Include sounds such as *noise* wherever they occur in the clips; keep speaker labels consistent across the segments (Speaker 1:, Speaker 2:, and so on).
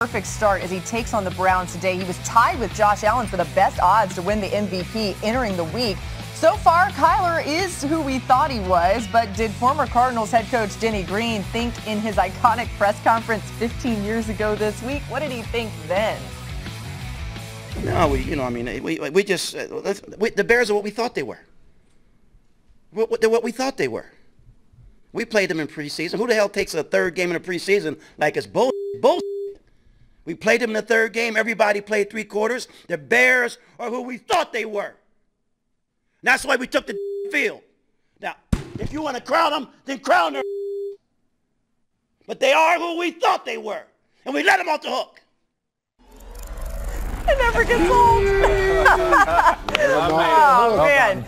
Speaker 1: perfect start as he takes on the Browns today. He was tied with Josh Allen for the best odds to win the MVP entering the week. So far, Kyler is who we thought he was, but did former Cardinals head coach Denny Green think in his iconic press conference 15 years ago this week? What did he think then?
Speaker 2: No, we, you know, I mean, we, we just, uh, we, the Bears are what we thought they were. What, they're what we thought they were. We played them in preseason. Who the hell takes a third game in a preseason like it's bull, bull? We played them in the third game. Everybody played three quarters. The Bears are who we thought they were. And that's why we took the *laughs* field. Now, if you want to crown them, then crown them. *laughs* But they are who we thought they were. And we let them off the hook.
Speaker 1: It never gets old. *laughs* oh, man.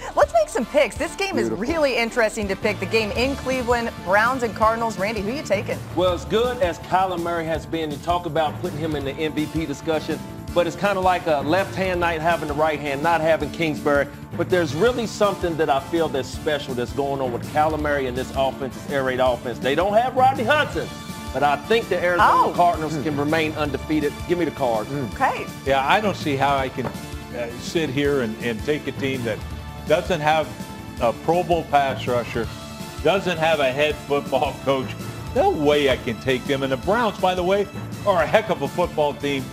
Speaker 1: Let's make some picks. This game Beautiful. is really interesting to pick. The game in Cleveland, Browns and Cardinals. Randy, who you taking?
Speaker 3: Well, as good as Kyler Murray has been, you talk about putting him in the MVP discussion, but it's kind of like a left-hand night having the right hand, not having Kingsbury. But there's really something that I feel that's special that's going on with Kyler Murray and this offense, this air raid offense. They don't have Rodney Hudson. But I think the Arizona oh. Cardinals can remain undefeated. Give me the card.
Speaker 1: Mm. Okay.
Speaker 4: Yeah, I don't see how I can uh, sit here and, and take a team that doesn't have a Pro Bowl pass rusher, doesn't have a head football *laughs* coach. No way I can take them. And the Browns, by the way, are a heck of a football team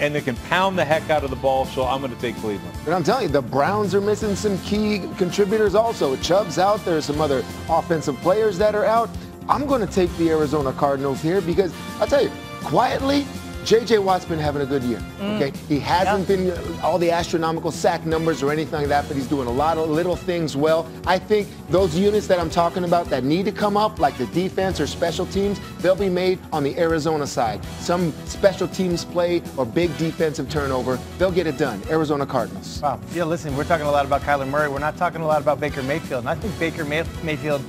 Speaker 4: and they can pound the heck out of the ball, so I'm going to take Cleveland.
Speaker 5: And I'm telling you, the Browns are missing some key contributors also. Chubb's out. There's some other offensive players that are out. I'm going to take the Arizona Cardinals here because I'll tell you, quietly, J.J. Watt's been having a good year. Mm. Okay, he hasn't yep. been all the astronomical sack numbers or anything like that, but he's doing a lot of little things well. I think those units that I'm talking about that need to come up, like the defense or special teams, they'll be made on the Arizona side. Some special teams play or big defensive turnover, they'll get it done. Arizona Cardinals.
Speaker 6: Wow. Yeah, listen, we're talking a lot about Kyler Murray. We're not talking a lot about Baker Mayfield, and I think Baker May- Mayfield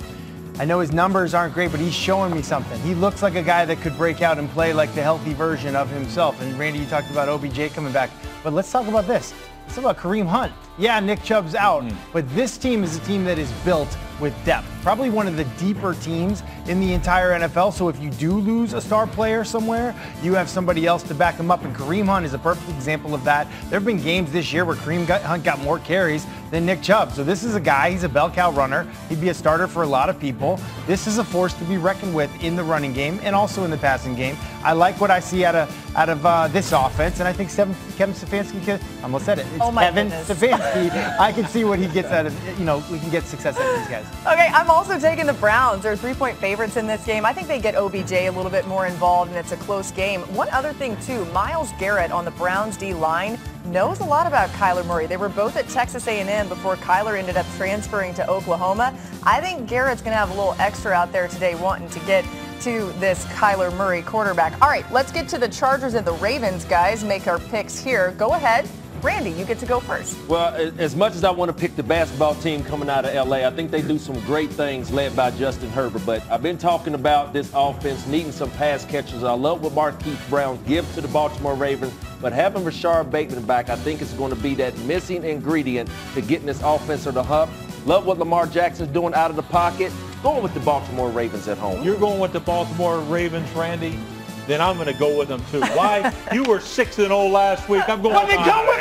Speaker 6: I know his numbers aren't great, but he's showing me something. He looks like a guy that could break out and play like the healthy version of himself. And Randy, you talked about OBJ coming back. But let's talk about this. Let's talk about Kareem Hunt. Yeah, Nick Chubb's out, mm-hmm. but this team is a team that is built with depth. Probably one of the deeper teams in the entire NFL. So if you do lose a star player somewhere, you have somebody else to back them up. And Kareem Hunt is a perfect example of that. There have been games this year where Kareem Hunt got more carries than Nick Chubb. So this is a guy, he's a bell cow runner. He'd be a starter for a lot of people. This is a force to be reckoned with in the running game and also in the passing game. I like what I see out of out of uh, this offense, and I think Kevin Stefanski can. I almost said it. It's
Speaker 1: oh my
Speaker 6: Kevin
Speaker 1: goodness.
Speaker 6: Stefanski. I can see what he gets out of. You know, we can get success out of these guys.
Speaker 1: Okay, I'm also taking the Browns. They're three-point favorites in this game. I think they get OBJ a little bit more involved, and it's a close game. One other thing too, Myles Garrett on the Browns D line knows a lot about Kyler Murray. They were both at Texas A&M before Kyler ended up transferring to Oklahoma. I think Garrett's going to have a little extra out there today wanting to get to this Kyler Murray quarterback. All right, let's get to the Chargers and the Ravens, guys. Make our picks here. Go ahead. Randy, you get to go first.
Speaker 3: Well, as much as I want to pick the basketball team coming out of LA, I think they do some great things led by Justin Herbert. But I've been talking about this offense needing some pass catchers. I love what Marquise Brown gives to the Baltimore Ravens. But having Rashod Bateman back, I think is going to be that missing ingredient to getting this offense to the hub. Love what Lamar Jackson's doing out of the pocket. Going with the Baltimore Ravens at home.
Speaker 4: You're going with the Baltimore Ravens, Randy? then I'm going to go with them too. Why? *laughs* you were six and zero oh last week. I'm going.
Speaker 5: Let me go with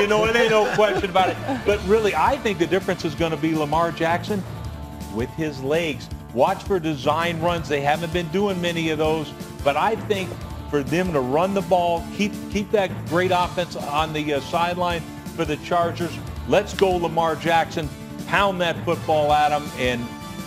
Speaker 5: you,
Speaker 4: know, it ain't no question about it. But really, I think the difference is going to be Lamar Jackson with his legs. Watch for design runs. They haven't been doing many of those, but I think for them to run the ball, keep keep that great offense on the uh, sideline for the Chargers. Let's go, Lamar Jackson. Pound that football at him, and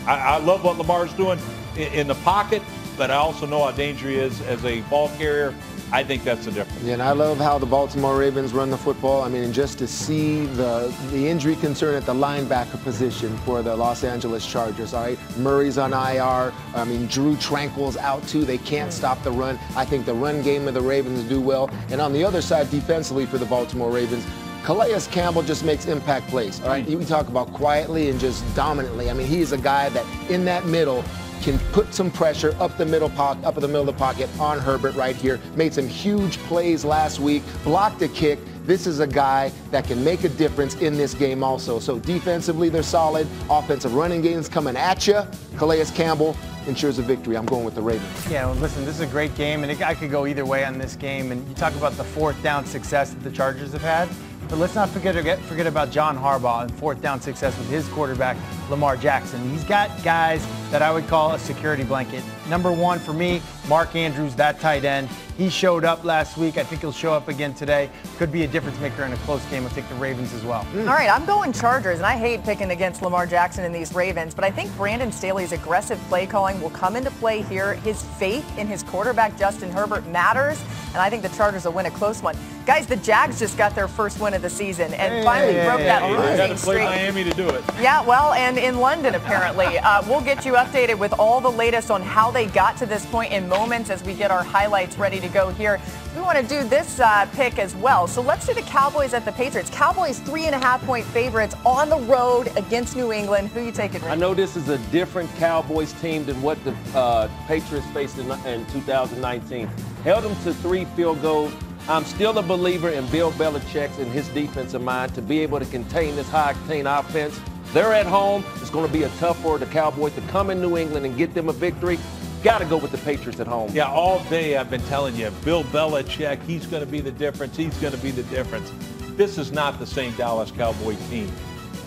Speaker 4: I, I love what Lamar's doing in, in the pocket but I also know how dangerous he is as a ball carrier. I think that's the difference.
Speaker 5: Yeah, and I love how the Baltimore Ravens run the football. I mean, just to see the the injury concern at the linebacker position for the Los Angeles Chargers. All right, Murray's on IR. I mean, Drue Tranquill's out too. They can't mm. stop the run. I think the run game of the Ravens do well. And on the other side, defensively for the Baltimore Ravens, Calais Campbell just makes impact plays. All right, mm. we talk about quietly and just dominantly. I mean, he is a guy that in that middle can put some pressure up the middle pocket, up in the middle of the pocket on Herbert right here. Made some huge plays last week, blocked a kick. This is a guy that can make a difference in this game also. So defensively, they're solid. Offensive running games coming at you. Calais Campbell ensures a victory. I'm going with the Ravens.
Speaker 6: Yeah, well, listen, this is a great game, and it, I could go either way on this game. And you talk about the fourth down success that the Chargers have had. But let's not forget, forget about John Harbaugh and fourth down success with his quarterback, Lamar Jackson. He's got guys that I would call a security blanket. Number one for me, Mark Andrews, that tight end. He showed up last week. I think he'll show up again today. Could be a difference maker in a close game. I'll take the Ravens as well.
Speaker 1: All right, I'm going Chargers, and I hate picking against Lamar Jackson and these Ravens, but I think Brandon Staley's aggressive play calling will come into play here. His faith in his quarterback, Justin Herbert, matters, and I think the Chargers will win a close one. Guys, the Jags just got their first win of the season and
Speaker 4: hey,
Speaker 1: finally
Speaker 4: hey,
Speaker 1: broke
Speaker 4: hey,
Speaker 1: that
Speaker 4: hey,
Speaker 1: losing
Speaker 4: got to
Speaker 1: streak.
Speaker 4: play Miami to do it.
Speaker 1: Yeah, well, and in London apparently. *laughs* Uh, we'll get you updated with all the latest on how they got to this point in moments as we get our highlights ready to go here. We want to do this uh, pick as well. So let's do the Cowboys at the Patriots. Cowboys three and a half point favorites on the road against New England. Who you taking? Rick?
Speaker 3: I know this is a different Cowboys team than what the uh, Patriots faced in, in 2019. Held them to three field goals. I'm still a believer in Bill Belichick's and his defensive mind to be able to contain this high-octane offense. They're at home. It's going to be a tough for the Cowboys to come in New England and get them a victory. Got to go with the Patriots at home.
Speaker 4: Yeah, all day I've been telling you, Bill Belichick, he's going to be the difference. He's going to be the difference. This is not the same Dallas Cowboy team.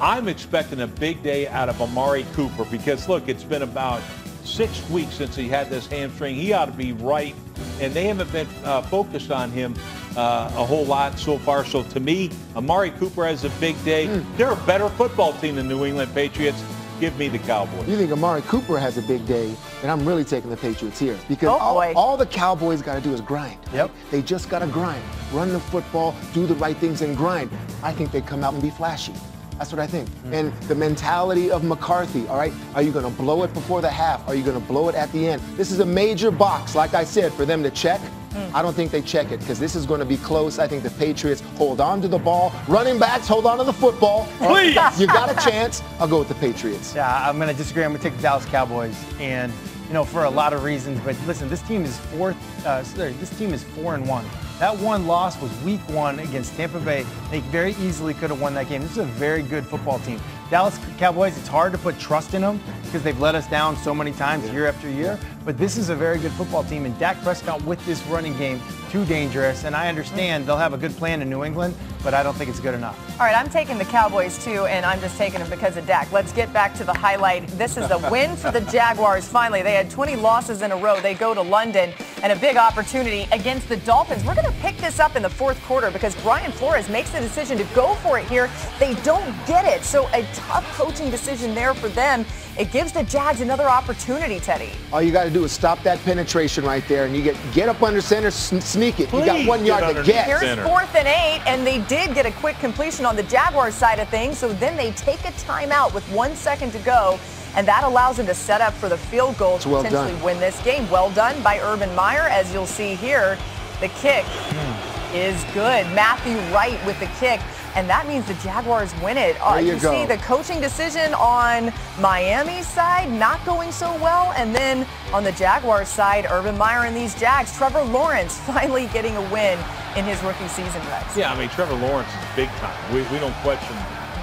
Speaker 4: I'm expecting a big day out of Amari Cooper because, look, it's been about six weeks since he had this hamstring. He ought to be right, and they haven't been uh, focused on him uh, a whole lot so far. So to me, Amari Cooper has a big day. Mm. They're a better football team than New England Patriots. Give me the Cowboys.
Speaker 5: You think Amari Cooper has a big day, and I'm really taking the Patriots here because
Speaker 1: oh,
Speaker 5: all, all, the Cowboys got to do is grind.
Speaker 6: Yep.
Speaker 5: They just got to grind, run the football, do the right things, and grind. I think they come out and be flashy. That's what I think. Mm-hmm. And the mentality of McCarthy, all right? Are you going to blow it before the half? Are you going to blow it at the end? This is a major box, like I said, for them to check. Mm. I don't think they check it because this is going to be close. I think the Patriots hold on to the ball. Running backs, hold on to the football.
Speaker 4: Please. *laughs*
Speaker 5: You got a chance. I'll go with the Patriots.
Speaker 6: Yeah, I'm going to disagree. I'm going to take the Dallas Cowboys. And, you know, for a lot of reasons. But listen, this team is fourth. Uh, sorry, this team is four and one. That one loss was week one against Tampa Bay. They very easily could have won that game. This is a very good football team. Dallas Cowboys, it's hard to put trust in them because they've let us down so many times yeah. year after year. But this is a very good football team, and Dak Prescott with this running game, too dangerous. And I understand they'll have a good plan in New England, but I don't think it's good enough.
Speaker 1: All right, I'm taking the Cowboys too, and I'm just taking them because of Dak. Let's get back to the highlight. This is a *laughs* win for the Jaguars. Finally, they had 20 losses in a row. They go to London, and a big opportunity against the Dolphins. We're going to pick this up in the fourth quarter because Brian Flores makes the decision to go for it here. They don't get it, so a tough coaching decision there for them. It gives the Jags another opportunity, Teddy.
Speaker 5: All you got to do is stop that penetration right there, and you get get up under center, sneak it. Please you got one yard to get.
Speaker 1: Here's center. fourth and eight, and they did get a quick completion on the Jaguars side of things. So then they take a timeout with one second to go. And that allows them to set up for the field goal to
Speaker 5: well
Speaker 1: potentially
Speaker 5: done.
Speaker 1: win this game. Well done by Urban Meyer, as you'll see here. The kick mm. is good. Matthew Wright with the kick and that means the Jaguars win it.
Speaker 5: Uh, you,
Speaker 1: you
Speaker 5: go.
Speaker 1: see the coaching decision on Miami's side not going so well, and then on the Jaguars side, Urban Meyer and these Jags, Trevor Lawrence *laughs* finally getting a win in his rookie season, Rex.
Speaker 4: Yeah, I mean, Trevor Lawrence is big time. We, we don't question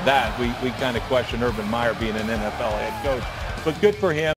Speaker 4: that. We, we kind of question Urban Meyer being an NFL head coach. But good for him.